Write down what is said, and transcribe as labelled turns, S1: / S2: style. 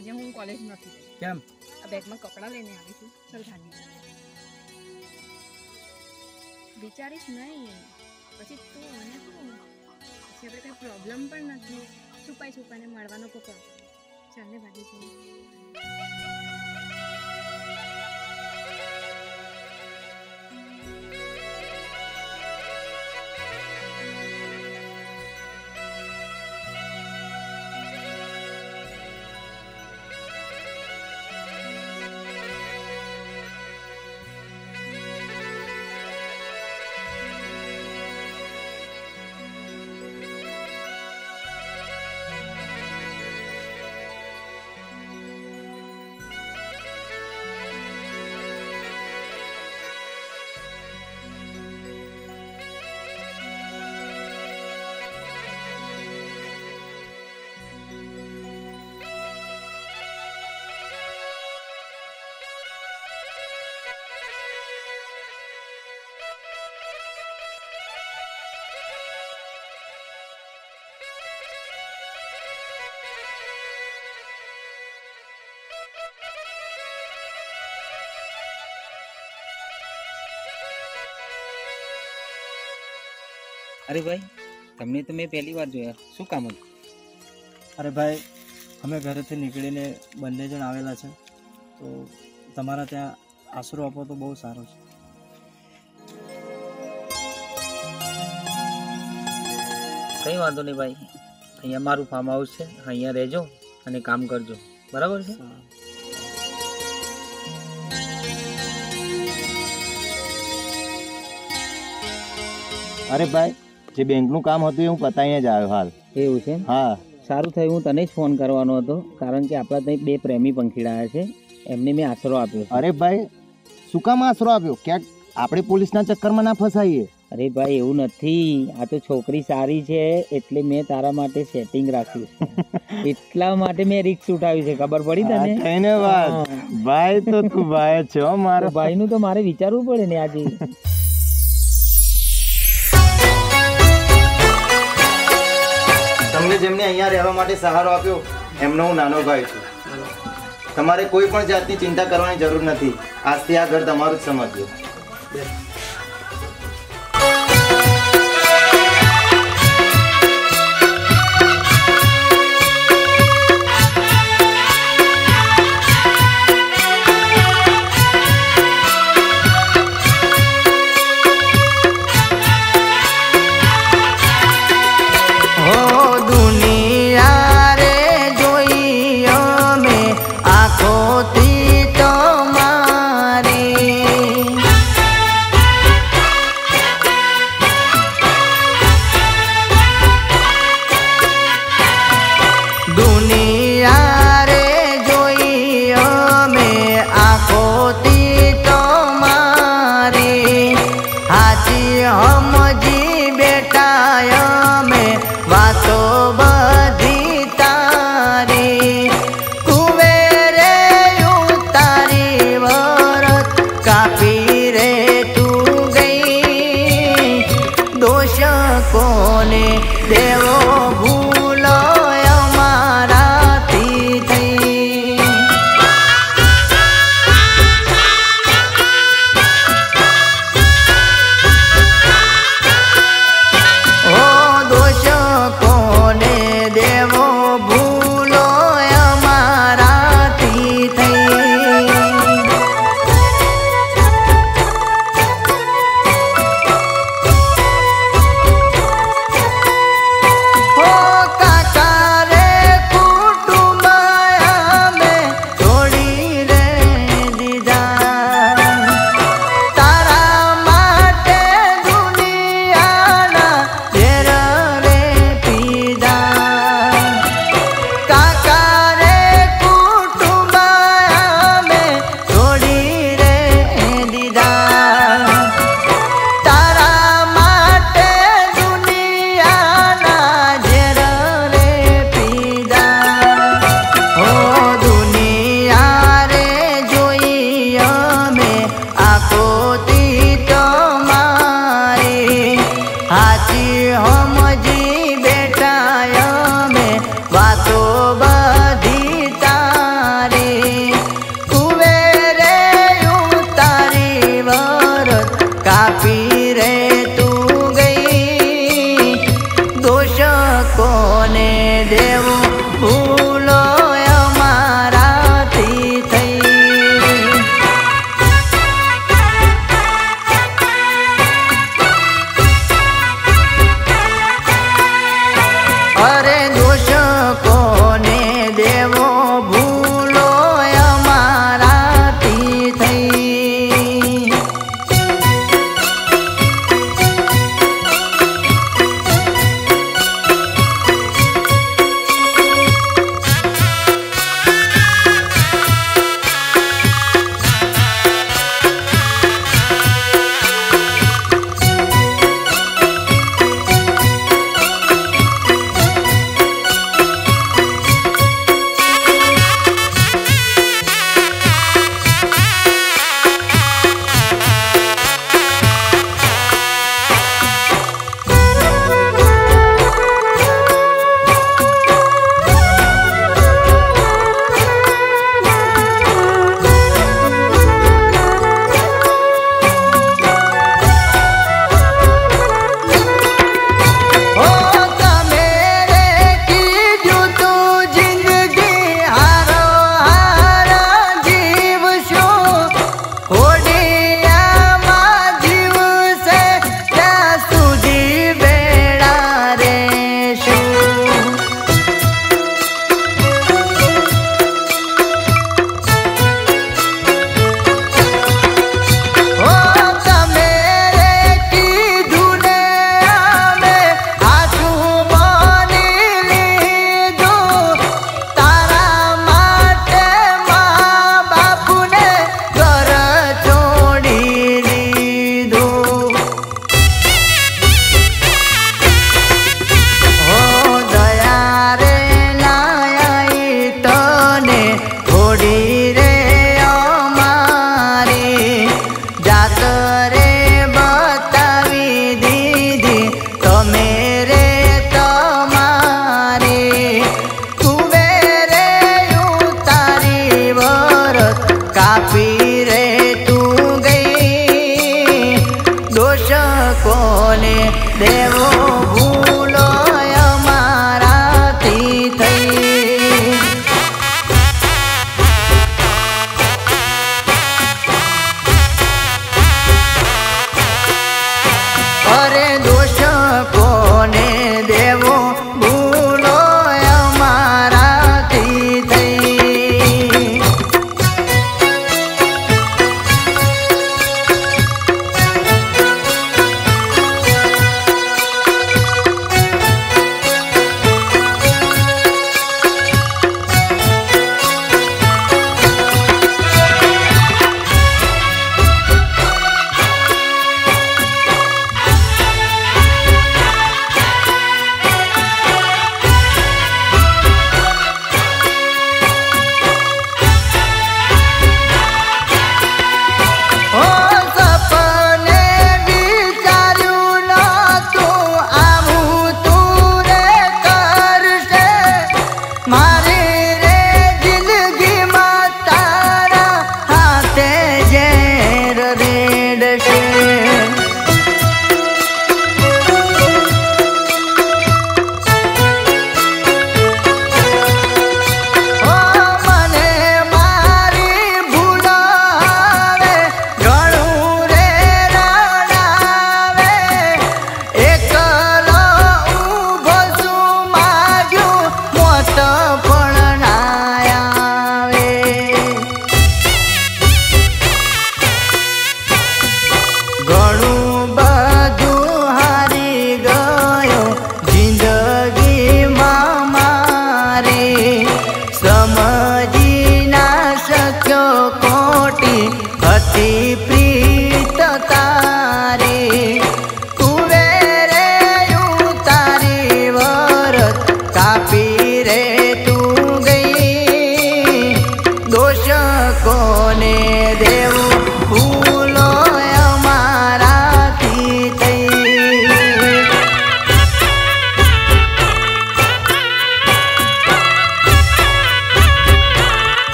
S1: આજે હું કોલેજ નથી ગઈ.
S2: કેમ?
S1: આ બેગમાં કપડાં લઈને આવી છું ચલ ધાની વિચારીશ નહીં. પછી તું મને શું? પછી આપણે કંઈ પ્રોબ્લેમ પણ નથી. છુપાઈ છુપાઈને મળવાનો પકડ ચાલને ભાગી જઈએ
S2: અરે ભાઈ તમને તો મેં પહેલી વાર જોયા. શું કામ હતું?
S3: અરે ભાઈ અમે ઘરેથી નીકળીને બંને જણ આવેલા છે. તો તમારા ત્યાં આશરો આપો તો બહુ સારો છે.
S2: કંઈ વાંધો નહીં ભાઈ. અહીંયા મારું ફાર્મ હાઉસ છે. અહીંયા રહેજો અને કામ કરજો. બરાબર છે?
S4: અરે ભાઈ જે બેંકનું કામ હતું એ હું પતાવીને જ આવ્યો હાલ.
S2: એવું છે
S4: હા.
S2: સારું થયું હું તને જ ફોન કરવાનો હતો કારણ કે આપણા ત્યાં બે પ્રેમી પંખીડા આવ્યા છે એમને મેં આશરો આપ્યો
S4: અરે ભાઈ શું કામ આશરો આપ્યો? ક્યાંક આપણે પોલીસના ચક્કરમાં ના ફસાઈએ?
S2: અરે ભાઈ એવું નથી. આ તો છોકરી સારી છે એટલે મેં તારા માટે સેટિંગ રાખ્યું છે. એટલા માટે મેં રિક્સ ઉઠાવી છે ખબર પડી તને? ધન્યવાદ
S4: ભાઈ તો તું ભાઈ છો મારો.
S2: ભાઈનું તો મારે વિચારવું પડે ને આજે.
S4: જેમને અહીંયા રહેવા માટે સહારો આપ્યો, એમનો હું નાનો ભાઈ છું. તમારે કોઈ પણ જાતની ચિંતા કરવાની જરૂર નથી. આજથી આ ઘર તમારું જ સમજજો
S5: કોને દેવો ભૂ